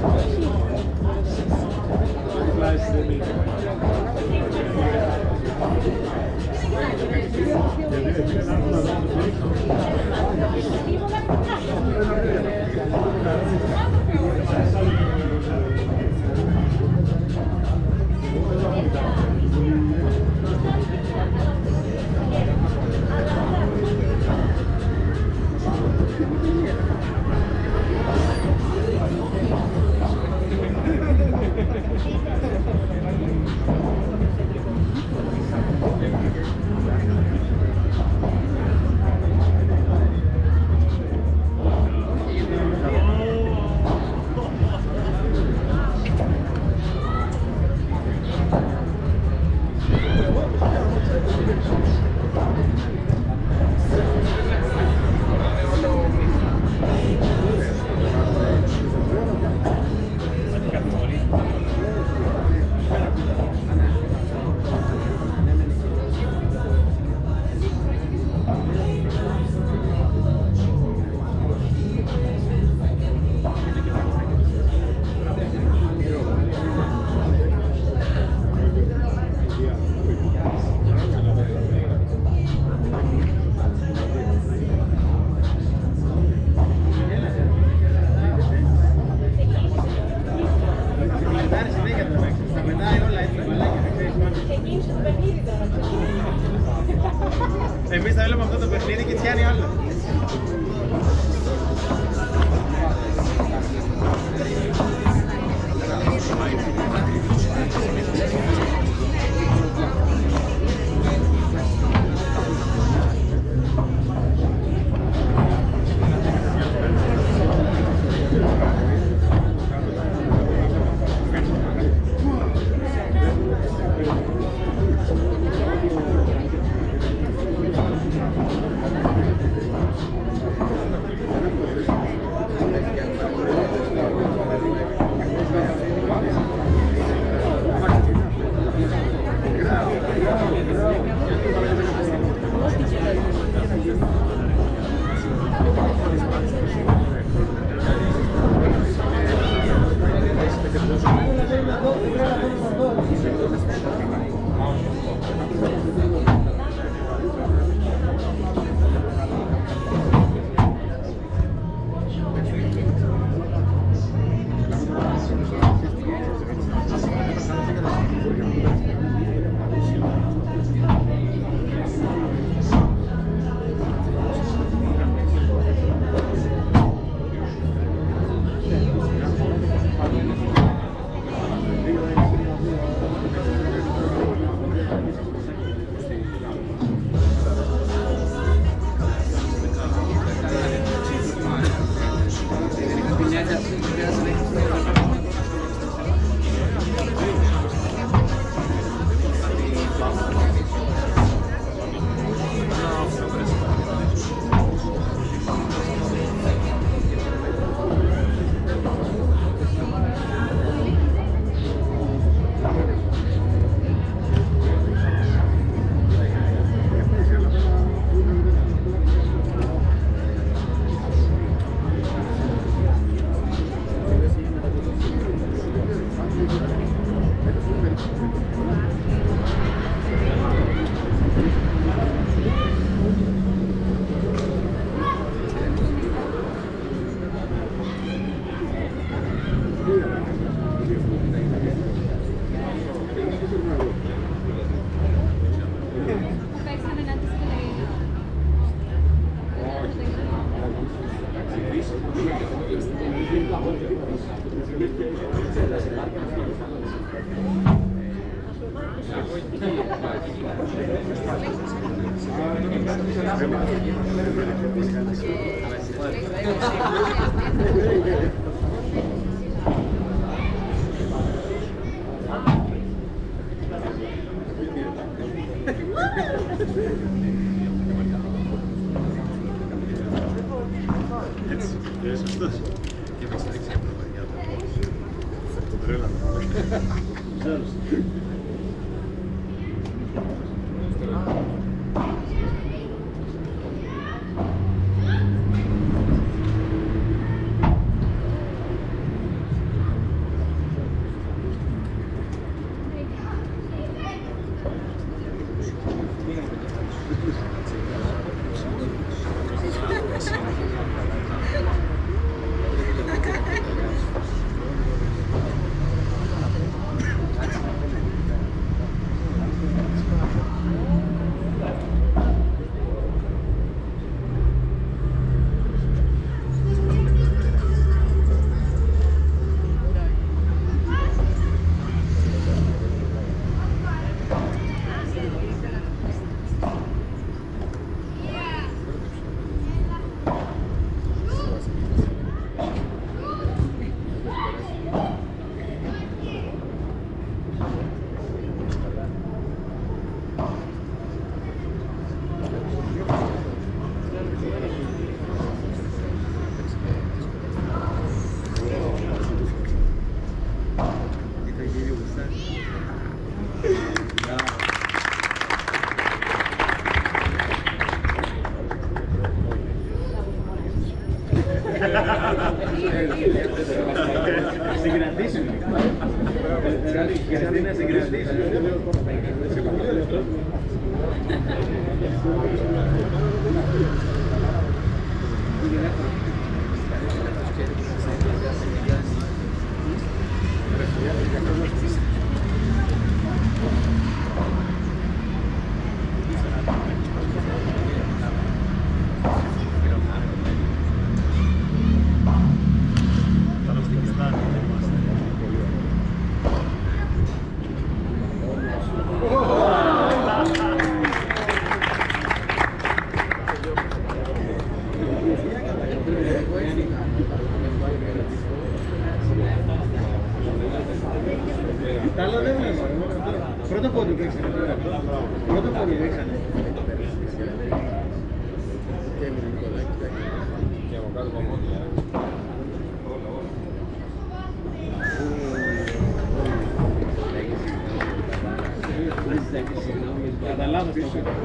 Thank you.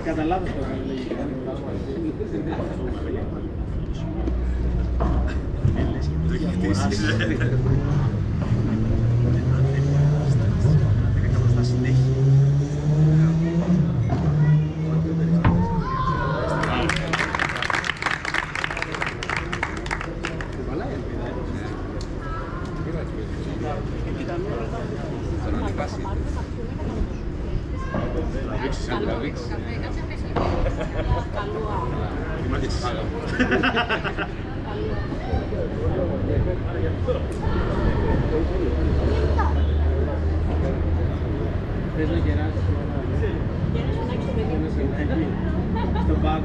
catalán. There's like an ass. Thank you. The bag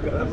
sogar.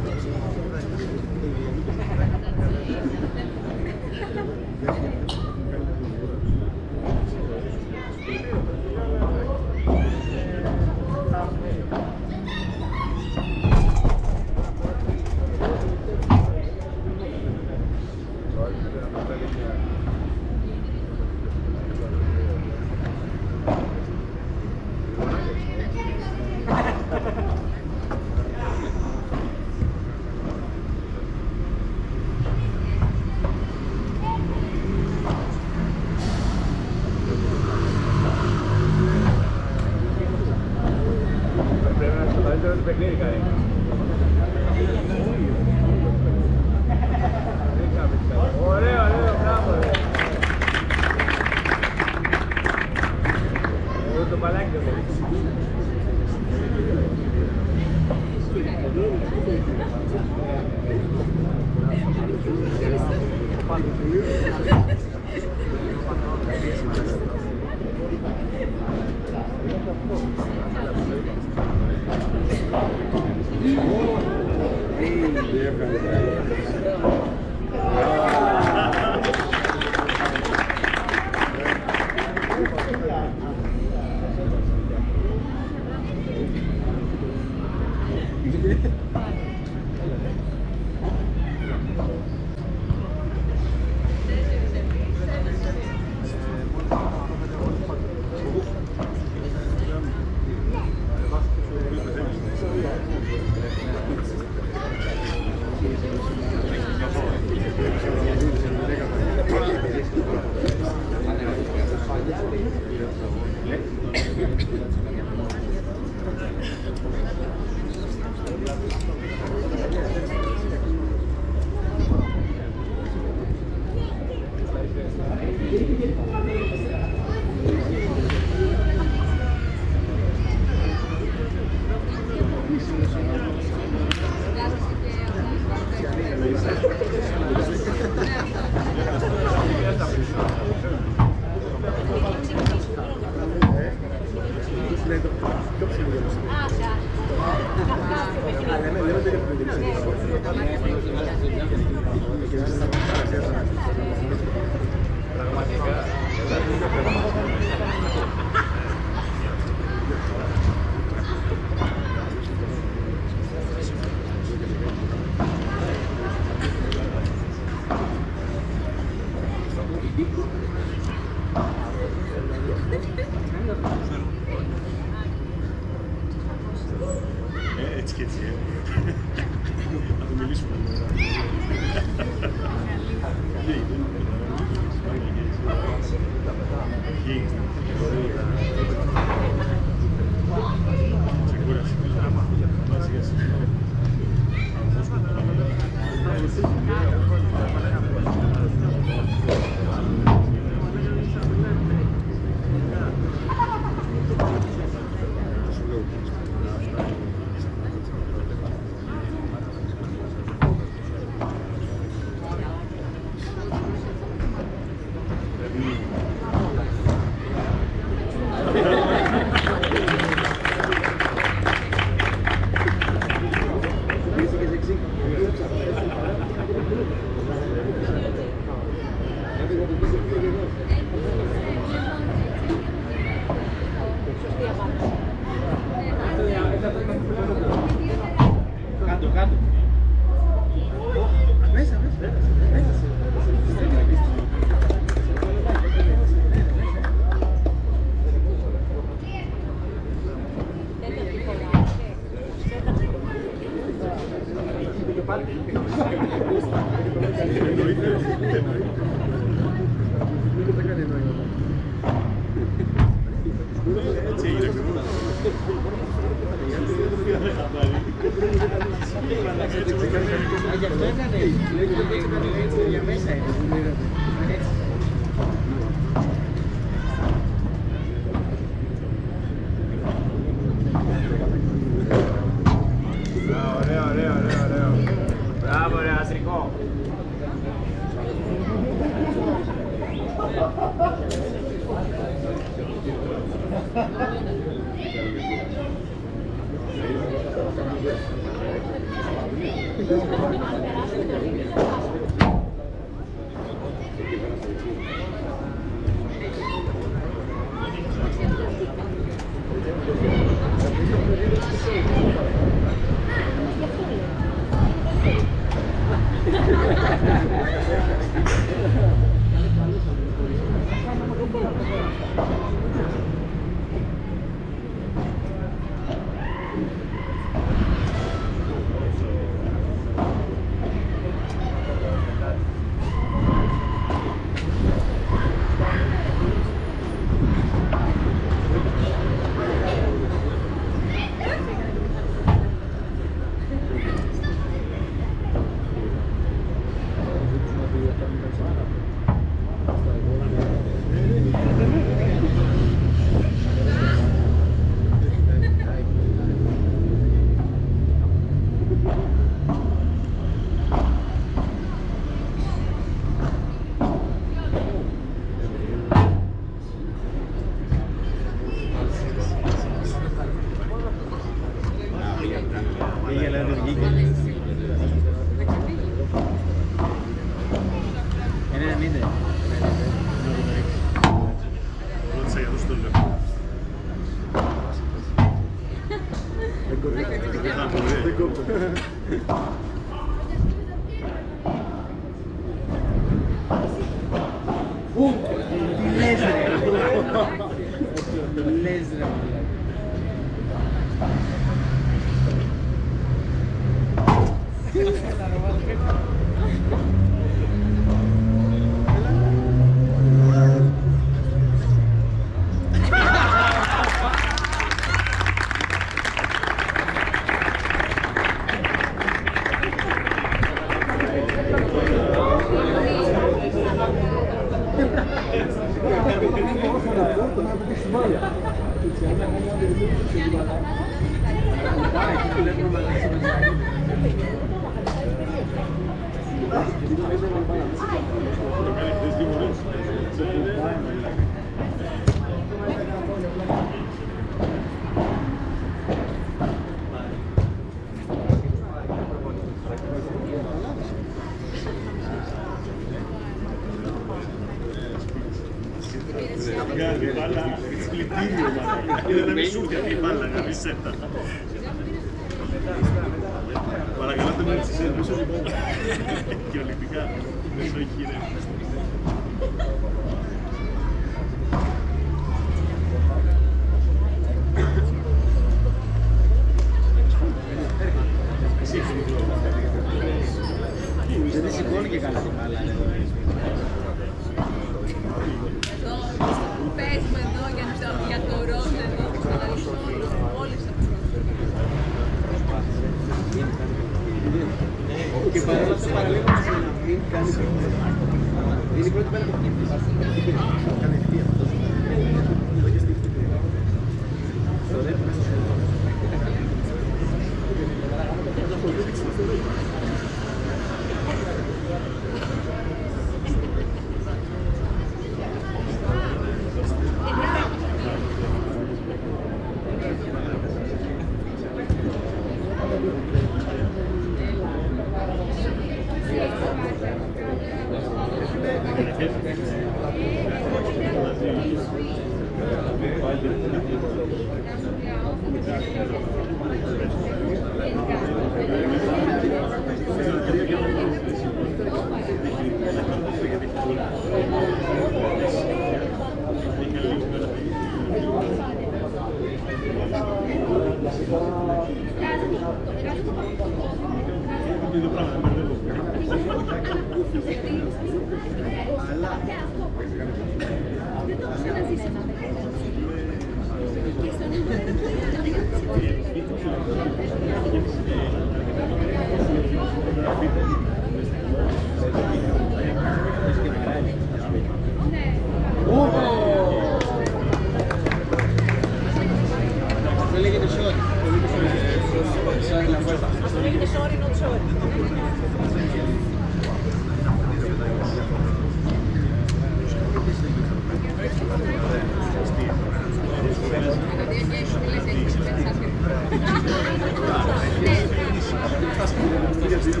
Gracias.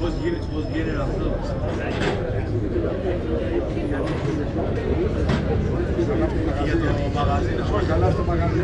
Πώς γίνεται, πώς γίνεται αυτό. Για το μαγαζί, να καλά στο μαγαζί.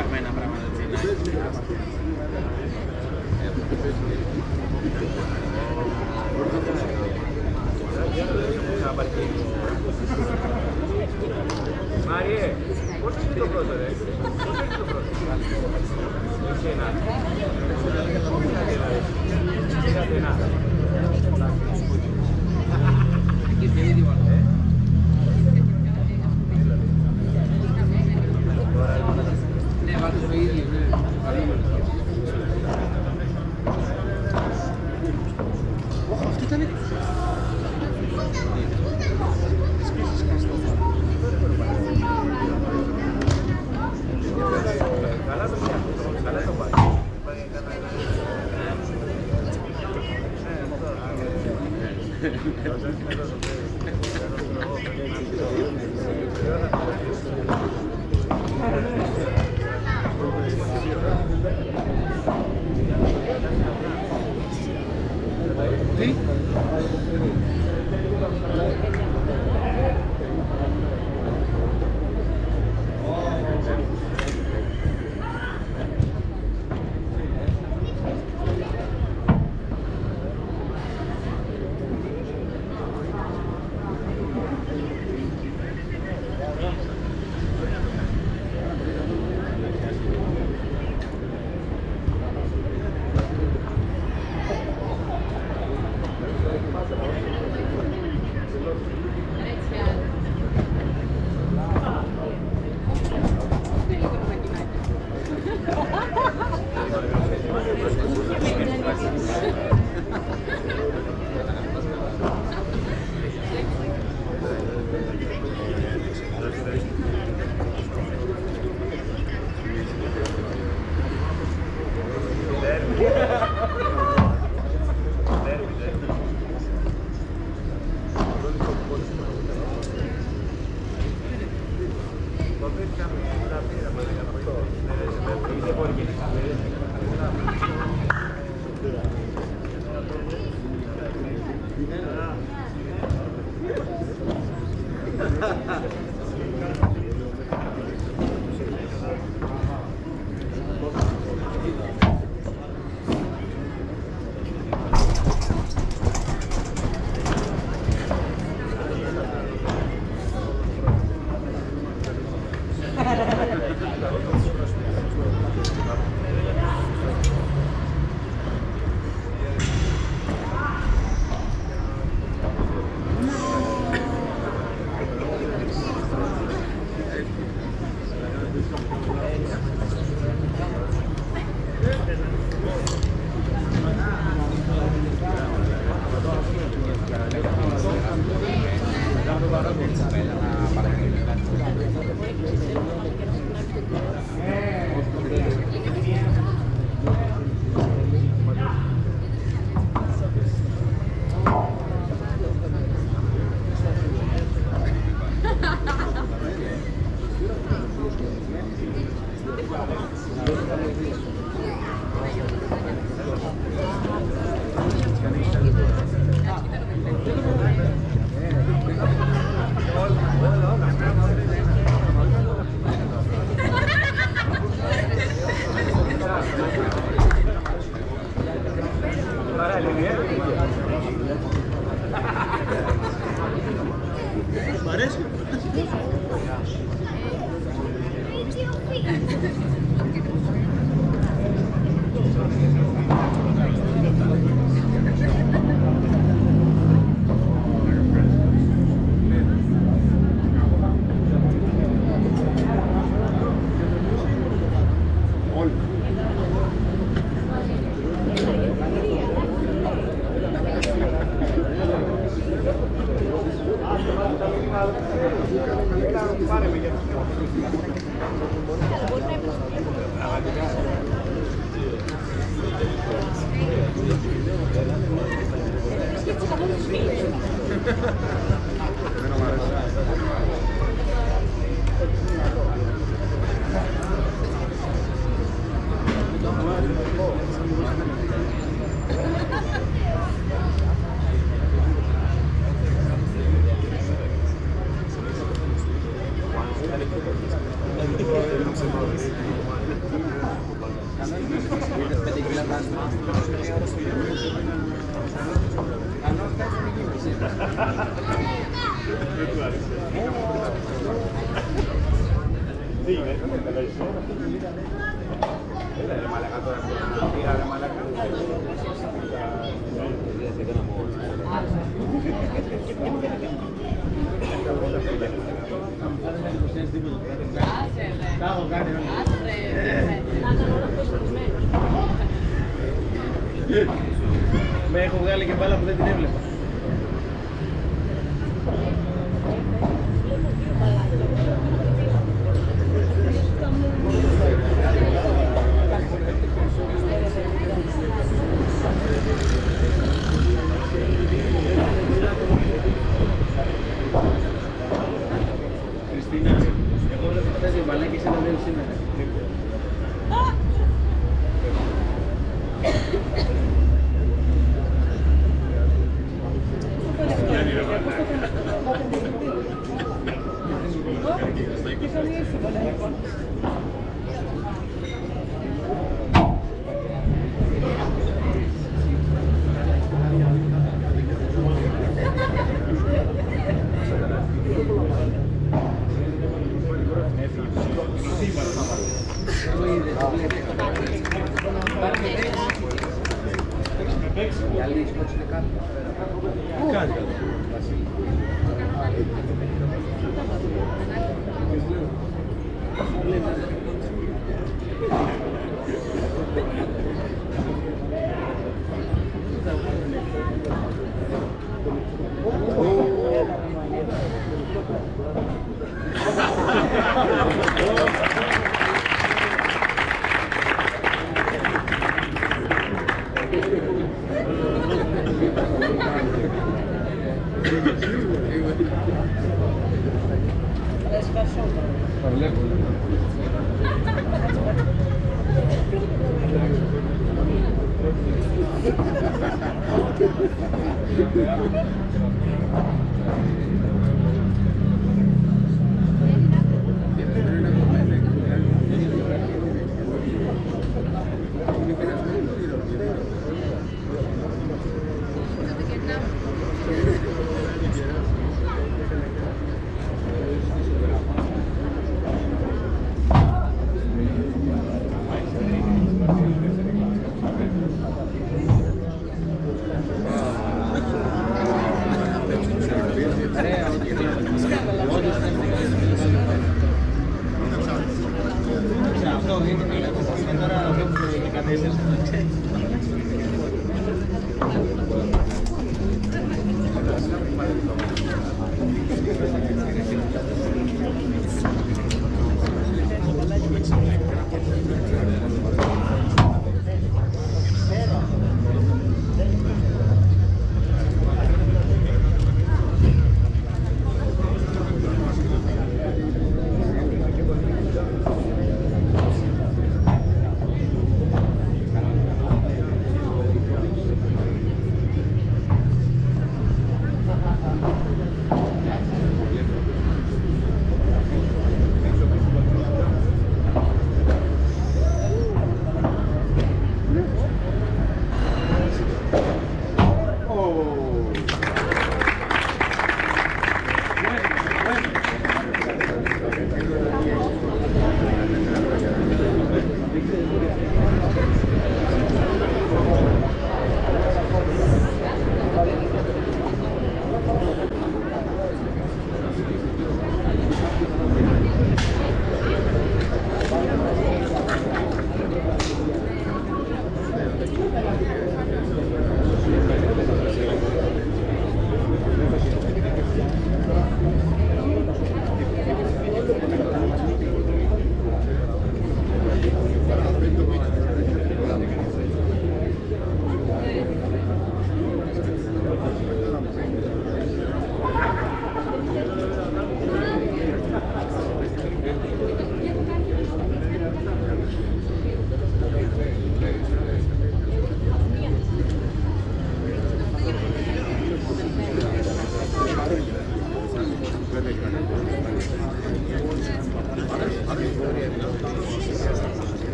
Nggak main apa mana Cina. Sabar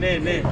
没有没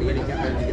American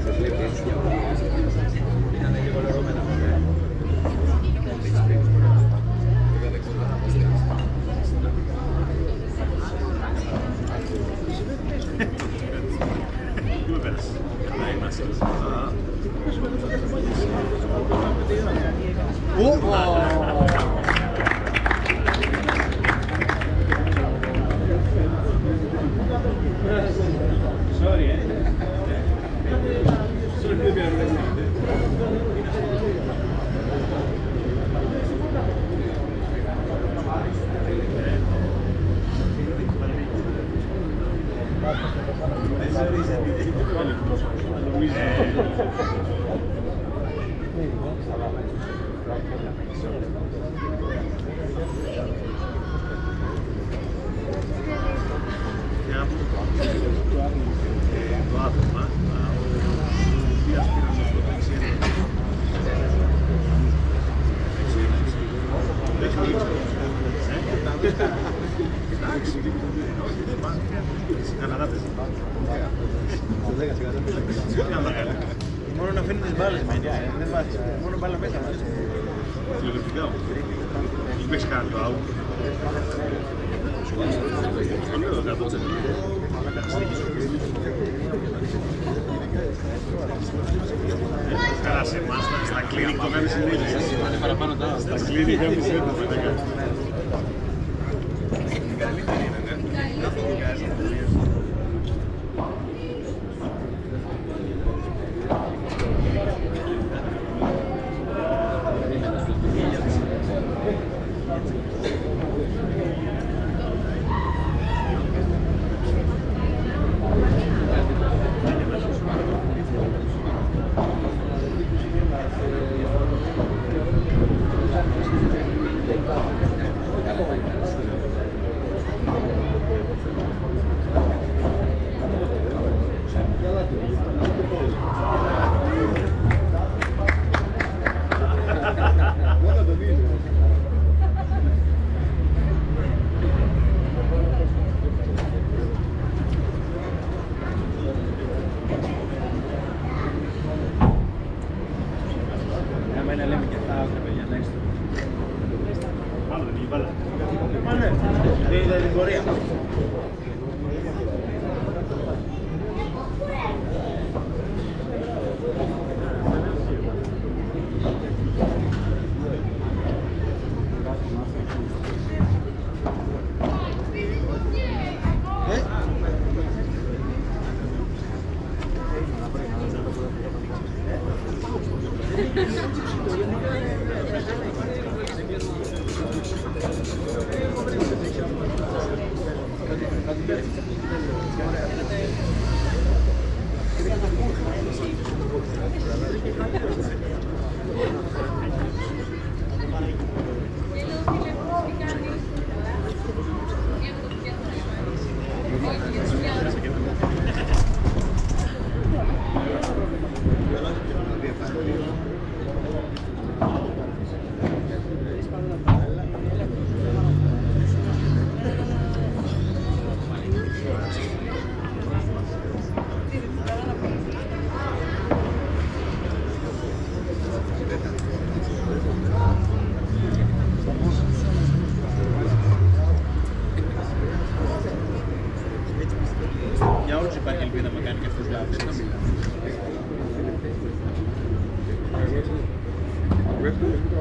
Gracias.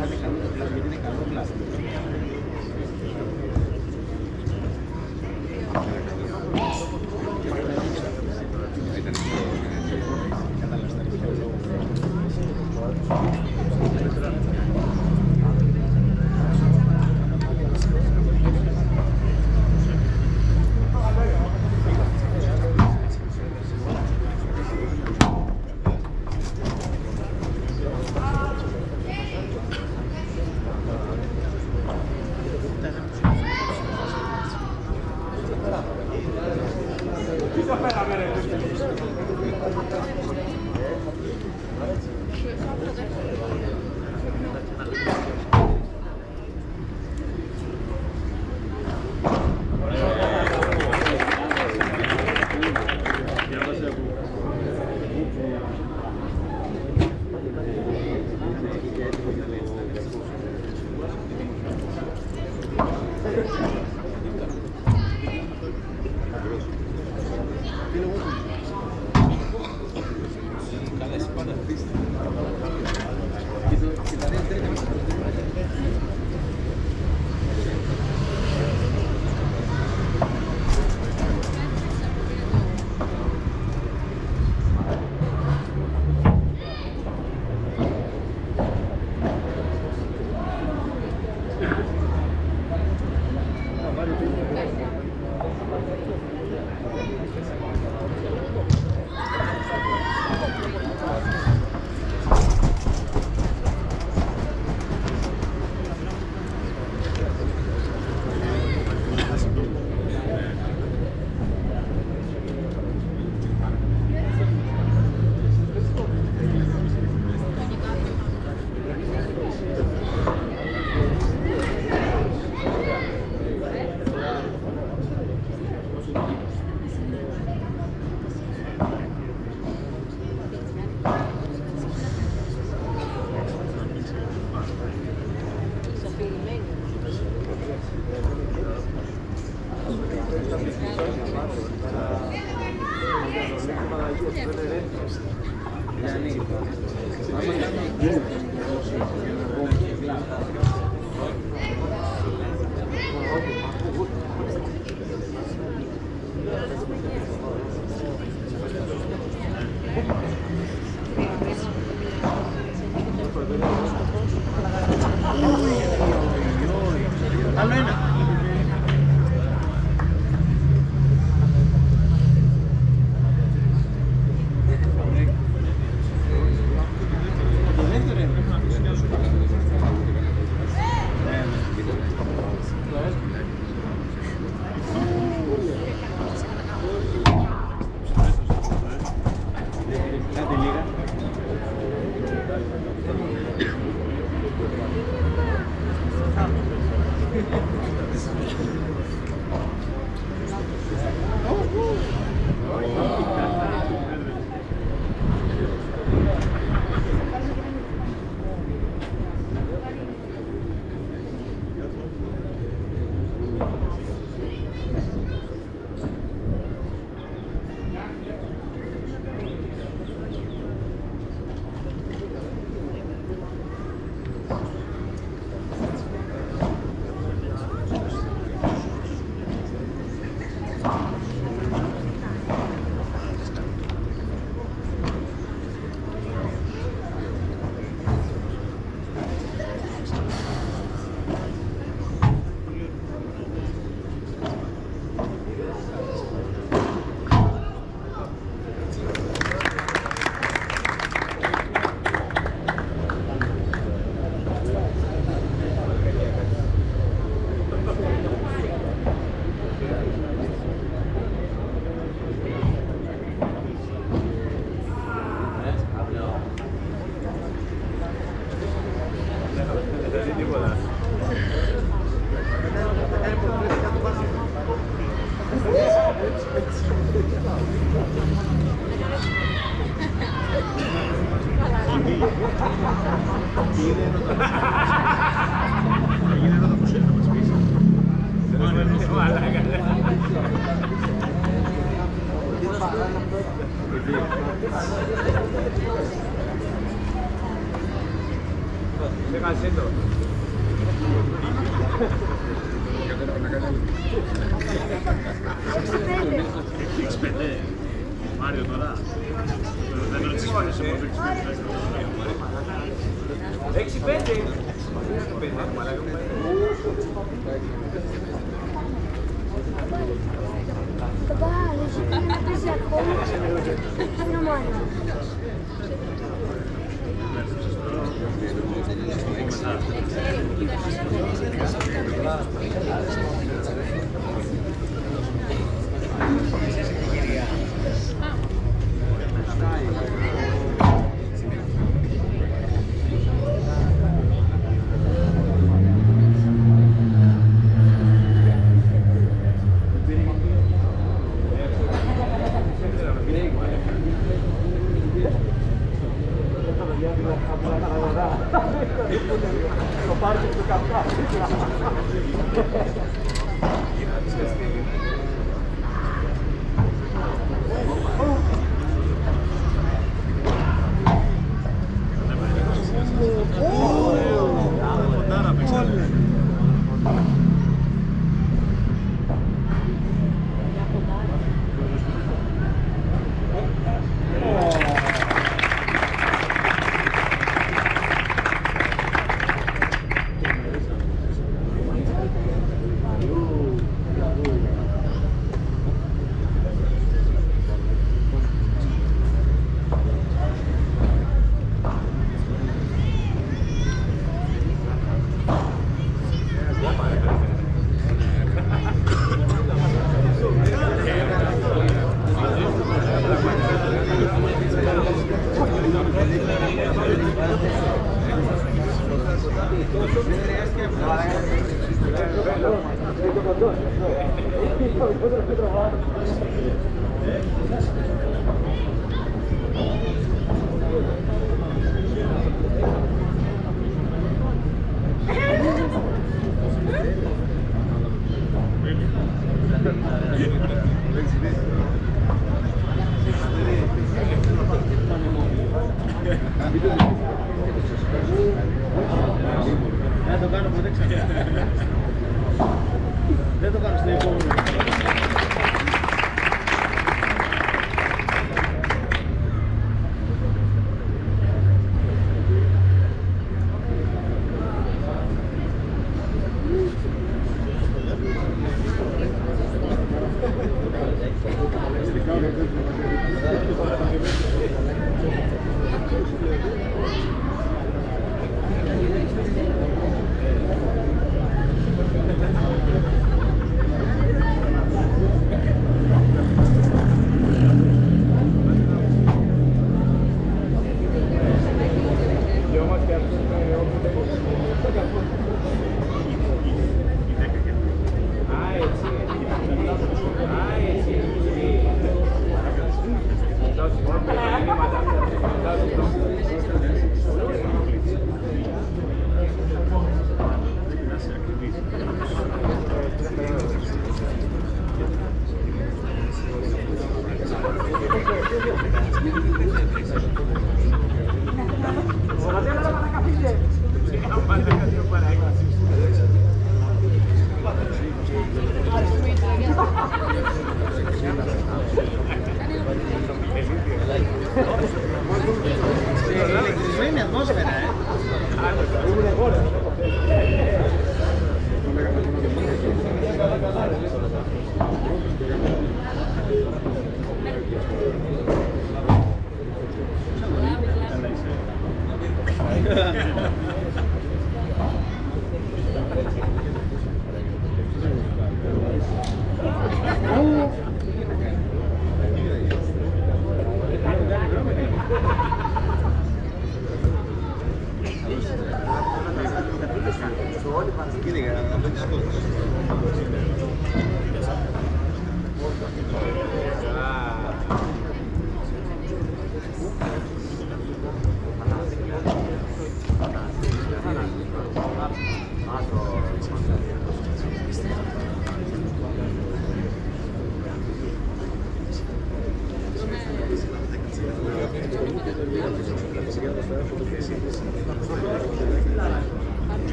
las de las.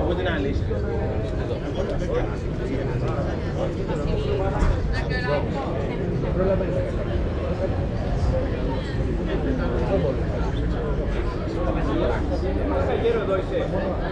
Από την άλλη. Caballero 2